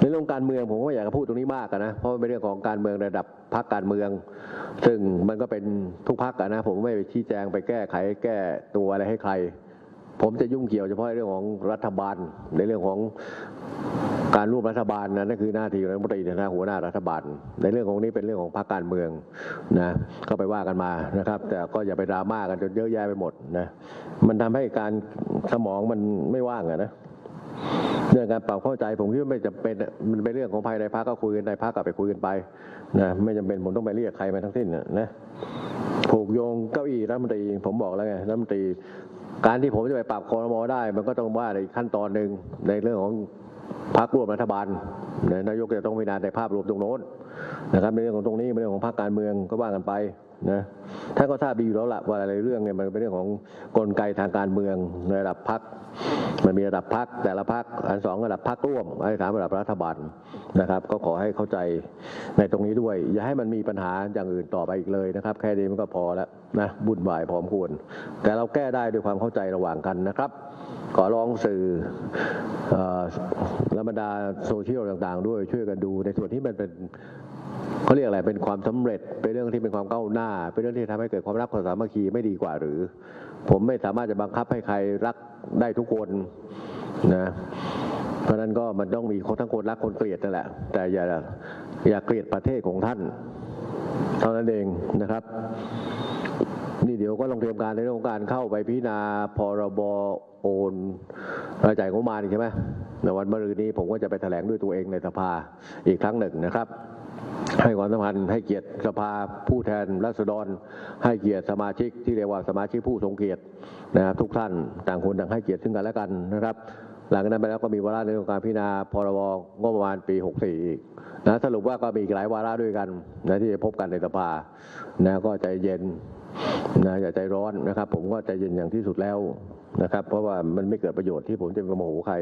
ในเรื่องการเมืองผมก็ไม่อยากจะพูดตรงนี้มากนะเพราะมันเป็นเรื่องของการเมืองระดับพรรคการเมือง ซึ่งมันก็เป็นทุกพรรคอะนะผมไม่ไปชี้แจงไปแก้ไขแก้ตัวอะไรให้ใคร ผมจะยุ่งเกี่ยวเฉพาะเรื่องของรัฐบาล ในเรื่องของการร่วมรัฐบาลนะนั่นคือหน้าที่ของรัฐมนตรีในฐานะหัวหน้ารัฐบาล ในเรื่องของนี้เป็นเรื่องของพรรคการเมืองนะก็ไปว่ากันมานะครับ แต่ก็อย่าไปดราม่ากันจนเยอะแยะไปหมดนะมันทำให้การสมองมันไม่ว่างอะนะ เรื่องการปรับเข้าใจผมคิดว่าไม่จำเป็นมันเป็นเรื่องของภายในพักก็คุยกันในพักก็ไปคุยกันไปนะไม่จำเป็นผมต้องไปเรียกใครมาทั้งสิ้นะนะผูกโยงเก้าอี้รัฐมนตรีผมบอกแล้วไงรัฐมนตรีการที่ผมจะไปปรับคอรมอได้ มันก็ต้องว่าในขั้นตอนหนึ่งในเรื่องของ พักร่วมรัฐบาลนะนายกจะต้องพิจารณาในภาพรวมตรงโน้นนะครับในเรื่องของตรงนี้เป็นเรื่องของพรรคการเมืองก็ว่ากันไปนะท่านก็ทราบดีอยู่แล้วล่ะว่าอะไรเรื่องเนี่ยมันเป็นเรื่องของกลไกทางการเมืองในระดับพรรคมันมีระดับพักแต่ละพักอันสองระดับพักร่วมอันสามระดับรัฐบาลนะครับ ก็ขอให้เข้าใจในตรงนี้ด้วย อย่าให้มันมีปัญหาอย่างอื่นต่อไปอีกเลยนะครับ แค่นี้มันก็พอแล้วนะบุญวายพร้อมควร แต่เราแก้ได้ด้วยความเข้าใจระหว่างกันนะครับ ขอร้องสื่อและบรรดาโซเชียลต่างๆ ด้วยช่วยกันดูในส่วนที่มันเป็นเขาเรียกอะไรเป็นความสำเร็จเป็นเรื่องที่เป็นความก้าวหน้า เป็นเรื่องที่ทำให้เกิดความรักความสามัคคีไม่ดีกว่าหรือ ผมไม่สามารถจะบังคับให้ใครรักได้ทุกคนนะเพราะฉะนั้นก็มันต้องมีคนทั้งคนรักคนเกลียดนั่นแหละ แต่อย่าอย่าเกลียดประเทศของท่าน เท่านั้นเองนะครับ ดี๋ยวก็ลองเตรียมการในเรื่องของการเข้าไปพิจารณาพรบโอนรายจ่ายงบประมาณใช่ไหมในวันมะรืนนี้ผมก็จะไปแถลงด้วยตัวเองในสภาอีกครั้งหนึ่งนะครับให้ความสำคัญให้เกียรติสภาผู้แทนรัษฎร ให้เกียรติสมาชิกที่เรียกว่าสมาชิกผู้ทรงเกียรตินะครับทุกท่านต่างคนต่างให้เกียรติซึ่งกันและกันนะครับ หลังจากนั้นไปแล้วก็มีวาระในเรื่องของการพิจารณาพรบงบประมาณปี 64 อีกนะสรุปว่าก็มีหลายวาระด้วยกันนะที่จะพบกันในสภานะก็ใจเย็น นะอย่าใจร้อนนะครับ ผมก็ใจเย็นอย่างที่สุดแล้วนะครับ เพราะว่ามันไม่เกิดประโยชน์ที่ผมจะไปโมโหใคร